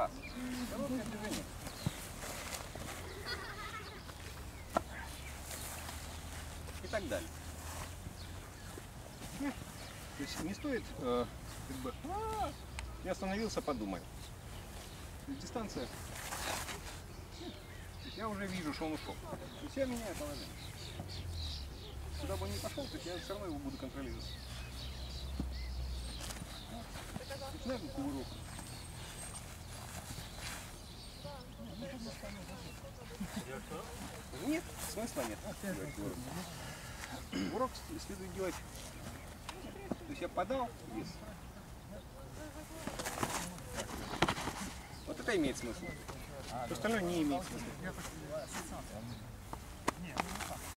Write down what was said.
Раз. Короткое движение. И так далее. То есть не стоит, э, как бы, «А, я остановился, подумай. Дистанция. Я уже вижу, что он ушел. То есть я меняю положение. Куда бы он ни пошел, есть я все равно его буду контролировать. Начинаем кувырок. Нет, смысла нет. Кувырок с- следует делать. То есть я подал вес. Вот это имеет смысл. Остальное не имеет смысла.